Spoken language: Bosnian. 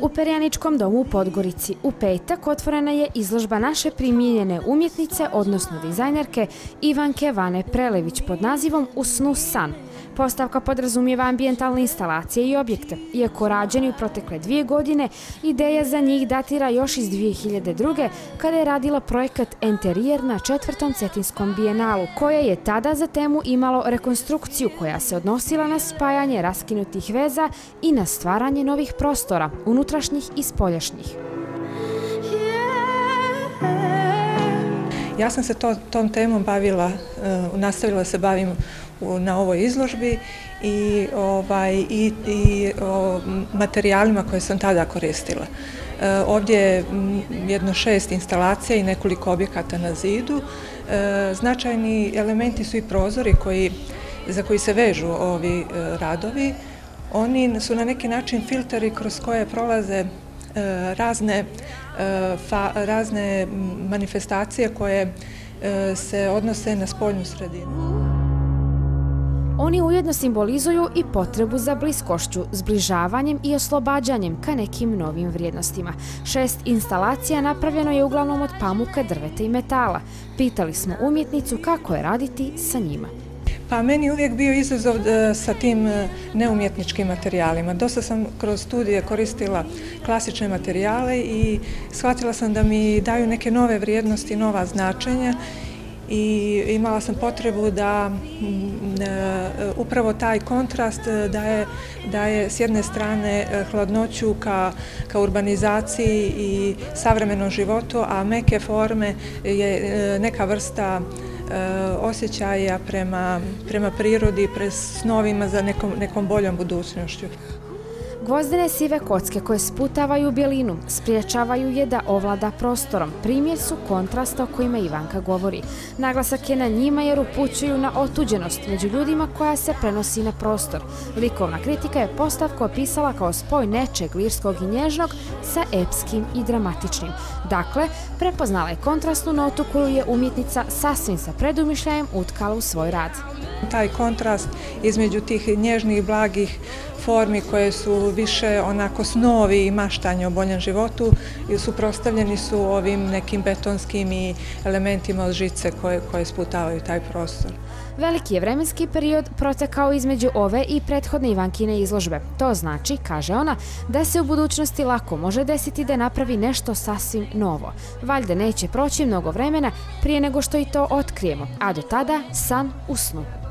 U Perjaničkom domu u Podgorici u petak otvorena je izložba naše primijenjene umjetnice, odnosno dizajnerke Ivanke Vane Prelević pod nazivom U snu san – Postavka podrazumijeva ambijentalne instalacije i objekte. Iako rađeni u protekle dvije godine, ideja za njih datira još iz 2002. kada je radila projekat Enterijer na četvrtom Cetinskom bijenalu, koja je tada za temu imalo rekonstrukciju koja se odnosila na spajanje raskinutih veza i na stvaranje novih prostora, unutrašnjih i spoljašnjih. Ja sam se tom temom bavila, e, nastavila se bavim na ovoj izložbi i, ovaj, i, i o materijalima koje sam tada koristila. E, ovdje je mm, jedno šest instalacija i nekoliko objekata na zidu. E, značajni elementi su i prozori koji, za koji se vežu ovi e, radovi. Oni su na neki način filteri kroz koje prolaze e, razne, e, fa, razne manifestacije koje e, se odnose na spoljnu sredinu. Oni ujedno simbolizuju i potrebu za bliskošću, zbližavanjem i oslobađanjem ka nekim novim vrijednostima. Šest instalacija napravljeno je uglavnom od pamuka, drveta i metala. Pitali smo umjetnicu kako je raditi sa njima. Pa meni uvijek bio izazov e, sa tim e, neumjetničkim materijalima. Dosta sam kroz studije koristila klasične materijale i shvatila sam da mi daju neke nove vrijednosti, nova značenja i imala sam potrebu da e, E, upravo taj kontrast e, daje, daje s jedne strane e, hladnoću ka, ka urbanizaciji i savremenom životu, a meke forme je neka vrsta osjećaja prema, prema prirodi, pre snovima za nekom, nekom boljom budućnošću. Gvozdene sive kocke koje sputavaju bjelinu, spriječavaju je da ovlada prostorom. Primjer su kontrasta o kojima Ivanka govori. Naglasak je na njima jer upućuju na otuđenost među ljudima koja se prenosi na prostor. Likovna kritika je postavku opisala kao spoj nečeg lirskog i nježnog sa epskim i dramatičnim. Dakle, prepoznala je kontrastnu notu koju je umjetnica sasvim sa predumišljajem utkala u svoj rad. Taj kontrast između tih nježnih, blagih formi koje su više onako snovi i maštanje o boljem životu i suprostavljeni su ovim nekim betonskim i elementima od žice koje, koje sputavaju taj prostor. Veliki je vremenski period protekao između ove i prethodne Ivankine izložbe. To znači, kaže ona, da se u budućnosti lako može desiti da napravi nešto sasvim novo. Valjde neće proći mnogo vremena prije nego što i to otkrijemo, a do tada san usnu.